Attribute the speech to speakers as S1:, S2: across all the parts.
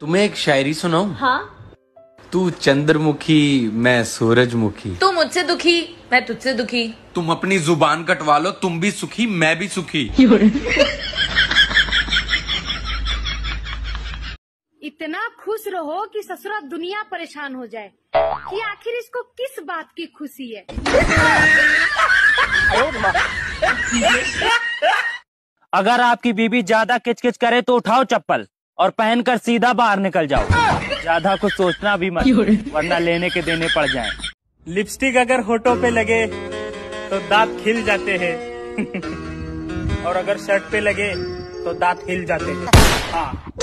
S1: तुम्हें एक शायरी सुनाऊं?
S2: हाँ।
S1: तू चंद्रमुखी मैं सूरजमुखी।
S2: तू मुझसे दुखी मैं तुझसे दुखी।
S1: तुम अपनी ज़ुबान कटवा लो तुम भी सुखी मैं भी सुखी।
S3: इतना खुश रहो कि ससुरा दुनिया परेशान हो जाए। कि आखिर इसको किस बात की खुशी है?
S4: अगर आपकी बीबी ज़्यादा किचकिच करे तो उठाओ चप्पल। और पहनकर सीधा बाहर निकल जाओ। ज़्यादा कुछ सोचना भी मत वरना लेने के देने पड़ जाए। लिपस्टिक अगर होठों पे लगे तो दांत खिल जाते हैं। और अगर शर्ट पे लगे तो दांत हिल जाते हैं। हाँ।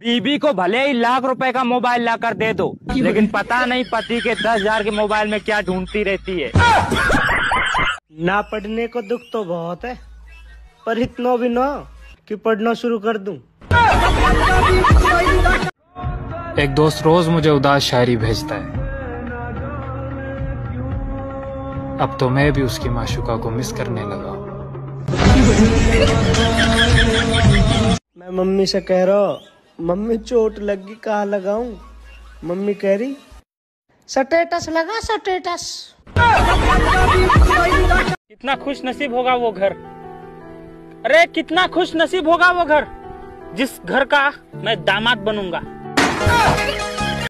S4: बीबी को भले ही लाख रुपए का मोबाइल लाकर दे दो लेकिन पता नहीं पति के दस हज़ार के मोबाइल में क्या ढूंढती रहती है।
S5: ना पढ़ने को दुख तो बहुत है। पर इतना भी ना कि पढ़ना शुरू कर दूँ।
S6: एक दोस्त रोज मुझे उदास शायरी भेजता है। अब तो मैं भी उसकी माशुका को मिस करने लगा
S5: मैं मम्मी से कह रहा हूँ मम्मी चोट लगी कहा लगाऊँ? मम्मी कह रही स्टेटस लगा स्टेटस
S4: कितना खुश नसीब होगा वो घर। अरे कितना खुश नसीब होगा वो घर। जिस घर का मैं दामाद बनूँगा।